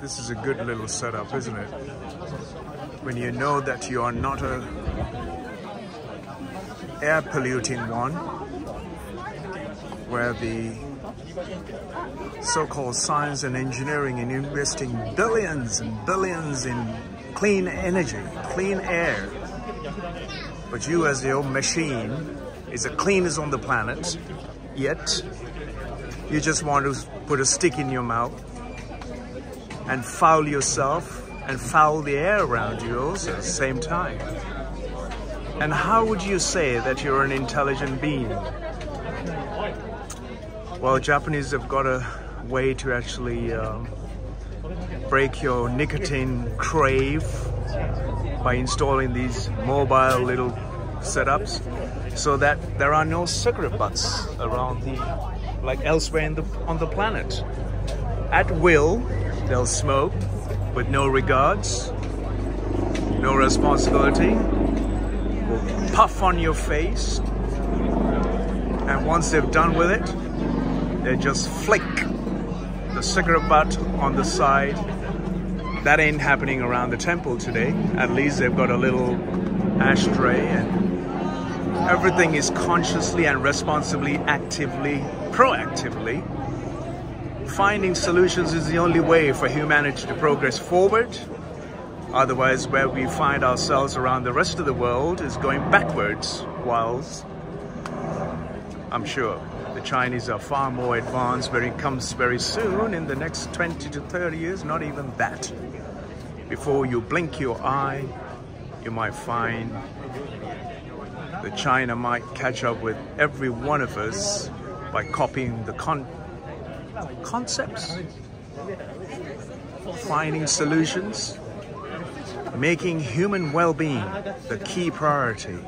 This is a good little setup, isn't it? When you know that you are not a air polluting one, where the so-called science and engineering and investing billions and billions in clean energy, clean air. But you as your machine is the cleanest on the planet, yet you just want to put a stick in your mouth and foul yourself and foul the air around you also at the same time. And how would you say that you're an intelligent being? Well, Japanese have got a way to actually um, break your nicotine crave by installing these mobile little setups so that there are no cigarette butts around the like elsewhere the on the planet at will they'll smoke with no regards no responsibility will puff on your face and once they've done with it they just flick the cigarette butt on the side. That ain't happening around the temple today. At least they've got a little ashtray and everything is consciously and responsibly, actively, proactively. Finding solutions is the only way for humanity to progress forward. Otherwise, where we find ourselves around the rest of the world is going backwards, whilst I'm sure the Chinese are far more advanced where it comes very soon in the next 20 to 30 years, not even that. Before you blink your eye, you might find that China might catch up with every one of us by copying the con concepts, finding solutions, making human well-being the key priority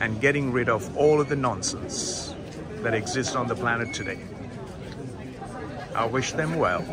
and getting rid of all of the nonsense that exists on the planet today. I wish them well.